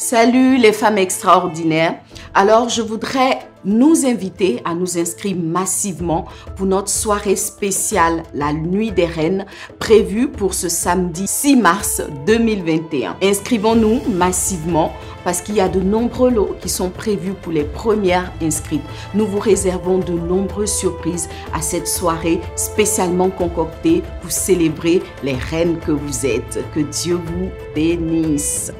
Salut les femmes extraordinaires. Alors, je voudrais nous inviter à nous inscrire massivement pour notre soirée spéciale La Nuit des Reines prévue pour ce samedi 6 mars 2021. Inscrivons-nous massivement parce qu'il y a de nombreux lots qui sont prévus pour les premières inscrites. Nous vous réservons de nombreuses surprises à cette soirée spécialement concoctée pour célébrer les reines que vous êtes. Que Dieu vous bénisse.